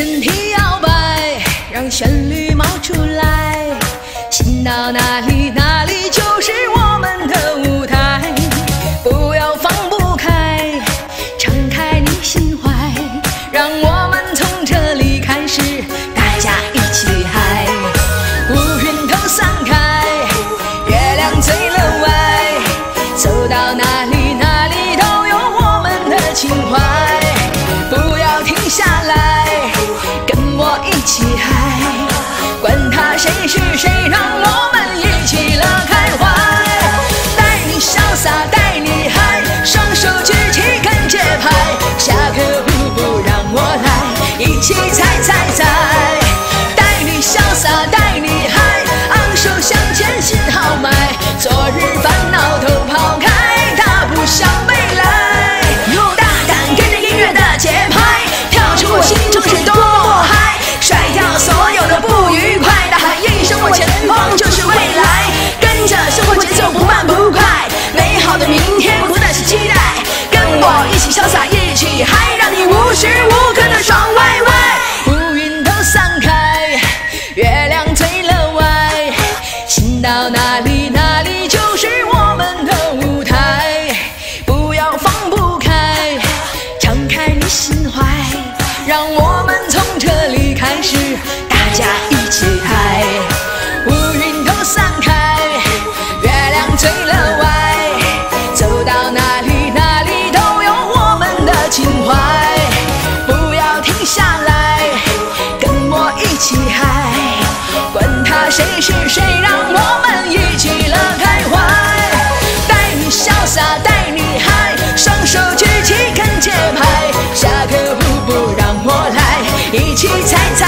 身体摇摆，让旋律冒出来，心到哪里哪里就是我们的舞台。不要放不开，敞开你心怀，让我们从这里开始，大家一起嗨。乌云都散开，月亮最了外，走到哪里哪里都有我们的情怀。一起嗨，管他谁是谁，让我们一起乐开怀。带你潇洒，带你嗨，双手举起跟节拍，下个舞步让我来，一起踩踩踩。谁是谁，让我们一起乐开怀。带你潇洒，带你嗨，双手举起跟节拍，下个舞步让我来，一起踩踩